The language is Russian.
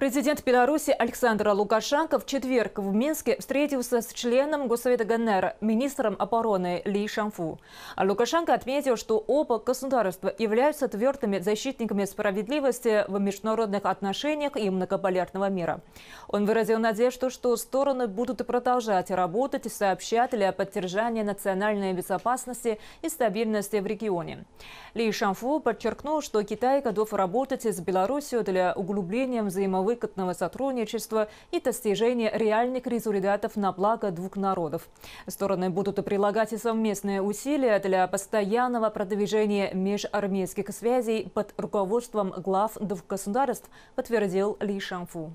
Президент Беларуси Александр Лукашенко в четверг в Минске встретился с членом Госсовета ГНР, министром обороны Ли Шанфу. А Лукашенко отметил, что оба государства являются твердыми защитниками справедливости в международных отношениях и многополярного мира. Он выразил надежду, что стороны будут продолжать работать сообща для поддержания национальной безопасности и стабильности в регионе. Ли Шанфу подчеркнул, что Китай готов работать с Беларусью для углубления взаимовыгодных выгодного сотрудничества и достижения реальных результатов на благо двух народов. Стороны будут прилагать совместные усилия для постоянного продвижения межармейских связей под руководством глав двух государств, подтвердил Ли Шанфу.